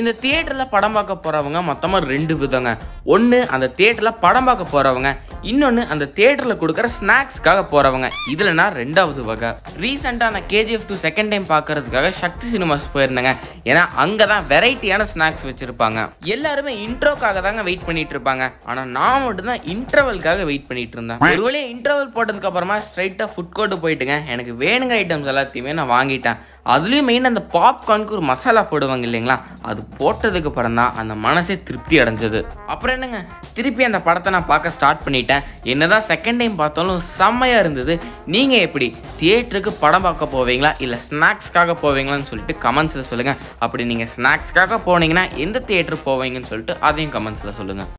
இந்த தியேட்டரில் படம் பார்க்க போகிறவங்க மொத்தமாக ரெண்டு விதங்க. ஒன்று அந்த தியேட்டரில் படம் பார்க்க போகிறவங்க இன்னொன்று அந்த தியேட்டரில் கொடுக்குற ஸ்நாக்ஸ்க்காக போகிறவங்க இதில் நான் ரெண்டாவது வகை. ரீசெண்டாக நான் கேஜிஎஃப் டூ செகண்ட் டைம் பார்க்கறதுக்காக சக்தி சினிமாஸ் போயிருந்தேங்க. ஏன்னா அங்கே தான் வெரைட்டியான ஸ்நாக்ஸ் வச்சுருப்பாங்க. எல்லாருமே இன்ட்ரோக்காக தாங்க வெயிட் பண்ணிட்டு இருப்பாங்க ஆனால் நான் மட்டும்தான் இன்டர்வல்காக வெயிட் பண்ணிட்டு இருந்தேன் ஒரு வழியாக இன்டர்வல் போட்டதுக்கு அப்புறமா ஸ்ட்ரைட்டாக ஃபுட் கோர்ட்டு போயிட்டுங்க. எனக்கு வேணுங்க ஐட்டம்ஸ் எல்லாத்தையுமே நான் வாங்கிட்டேன். அதுலேயும் மெயின் அந்த பாப்கார்னுக்கு ஒரு மசாலா போடுவாங்க இல்லைங்களா? அது போட்டதுக்கு அப்புறம் தான் அந்த மனசே திருப்தி அடைஞ்சது. அப்புறம் என்னங்க? திருப்பி அந்த படத்தை நான் பார்க்க ஸ்டார்ட் பண்ணிட்டேன். என்னதான் செகண்ட் டைம் பார்த்தாலும் செம்மையாக இருந்தது. நீங்கள் எப்படி? தியேட்டருக்கு படம் பார்க்க போவீங்களா? இல்லை ஸ்நாக்ஸ்க்காக போவீங்களான்னு சொல்லிட்டு கமெண்ட்ஸில் சொல்லுங்கள் அப்படி நீங்கள் ஸ்நாக்ஸ்க்காக போனீங்கன்னா எந்த தியேட்டருக்கு போவீங்கன்னு சொல்லிட்டு அதையும் கமெண்ட்ஸில் சொல்லுங்கள்